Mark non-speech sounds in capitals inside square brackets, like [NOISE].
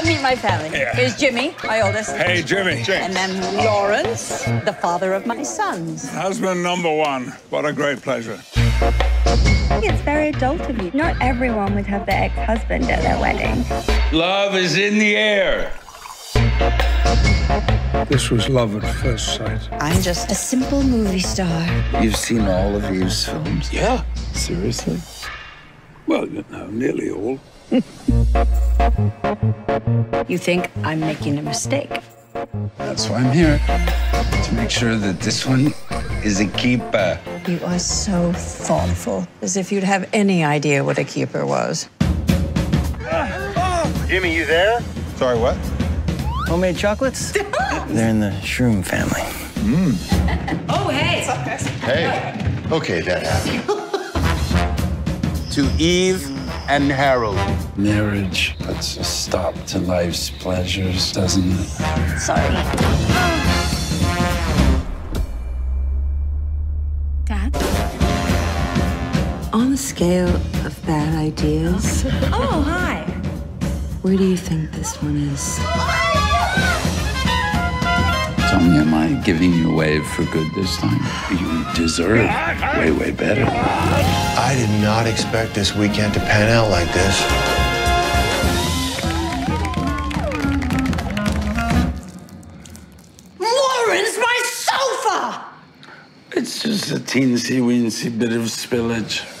Come meet my family. Yeah. Here's Jimmy, my oldest. Hey, Jimmy. And then Lawrence, the father of my sons. Husband number one. What a great pleasure. It's very adult of you. Not everyone would have their ex-husband at their wedding. Love is in the air. This was love at first sight. I'm just a simple movie star. You've seen all of these films? Yeah. Seriously? Well, you know, nearly all. You think I'm making a mistake? That's why I'm here. To make sure that this one is a keeper. You are so thoughtful, as if you'd have any idea what a keeper was. Jimmy, you there? Sorry, what? Homemade chocolates? [LAUGHS] They're in the shroom family. Mmm. [LAUGHS] Oh, hey! Hey. Okay, that happened. [LAUGHS] To Eve and Harold. Marriage puts a stop to life's pleasures, doesn't it? Sorry. Dad? On the scale of bad ideas, Oh, hi. where do you think this one is? Oh, Tell me, am I giving you a wave for good this time? You deserve way, way better. I did not expect this weekend to pan out like this. Lawrence, my sofa! It's just a teensy weensy bit of spillage.